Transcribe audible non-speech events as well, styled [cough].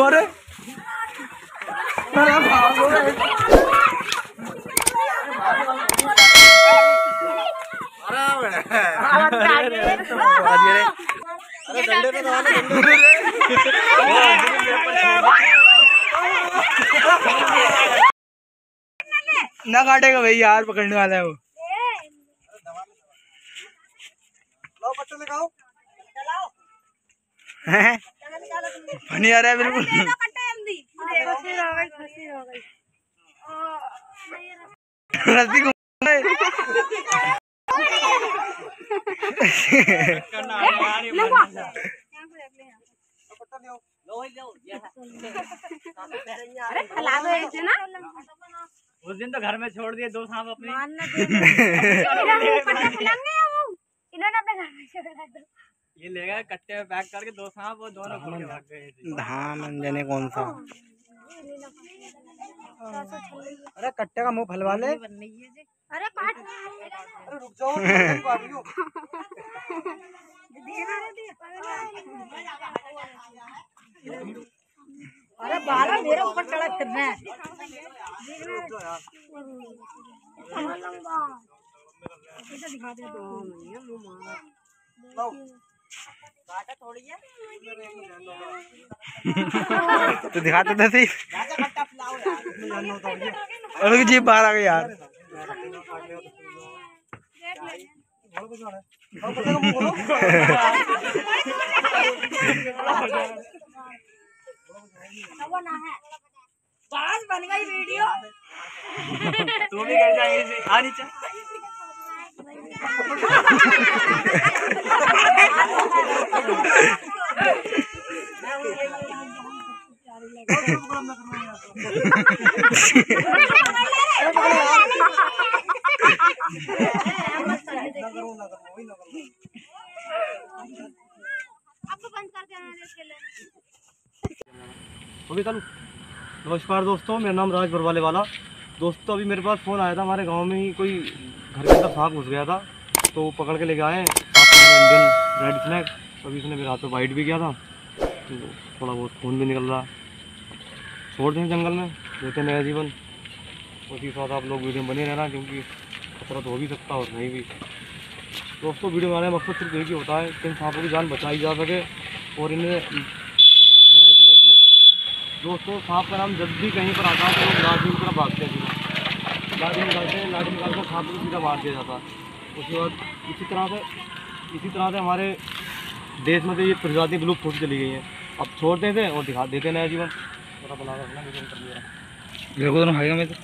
और अरे भागो अरे डंडे पे डंडे ना काटेगा भाई यार पकड़ने वाला है वो। लो बच्चे दिखाओ। हैं? फनी आ रहा है बिल्कुल रस्सी घूम है। उस दिन तो घर में छोड़ दिए दो सांप अपने। [laughs] इन्होंने अपने घर में छोड़ा ये लेगा कट्टे में पैक करके दो सांप और दोनों खोल के भाग गए। धाम जाने कौन सा? अरे कट्टे का मुँह फलवा ले। अरे काट अरे रुक जाओ रही हो अरे बारह मेरे ऊपर चढ़ा फिरना है। रुक जाओ यार लो तो दिखाते तो सही और जीप बाहर आ गई यार। है बन गई वीडियो। तू भी कर जाएँगे आ नीचे [laughs] नमस्कार दोस्तों, मेरा नाम राज बरवाले वाला। दोस्तों, अभी मेरे पास फ़ोन आया था, हमारे गाँव में ही कोई घर के अंदर सांप घुस गया था तो पकड़ के लेके आए इंडियन रेड फ्लैग। अभी उसने मेरे हाथ पे बाइट भी किया था तो थोड़ा बहुत खून भी निकल रहा। छोड़ दें जंगल में, देते नया जीवन। उसी के साथ आप लोग वीडियो में बने रहना, क्योंकि खतरा तो हो भी सकता और नहीं भी। दोस्तों, वीडियो बनाने का मकसद सिर्फ़ एक ही होता है, कि इन सांपों की जान बचाई जा सके और इन्हें नया जीवन दिया जा सके। दोस्तों, सांप का नाम जब भी कहीं पर आता है तो लोग लाठी की तरफ़ भागते हैं लाठी निकालते हैं लाठी निकाल कर सांप को सीधा मार दिया जाता है। उसके बाद इसी तरह से, इसी तरह से हमारे देश में तो ये प्रजाति विलुप्त होती चली गई है। अब छोड़ देते हैं और दिखा देते नया जीवन। थोड़ा बना तो भागेगा मैं तो।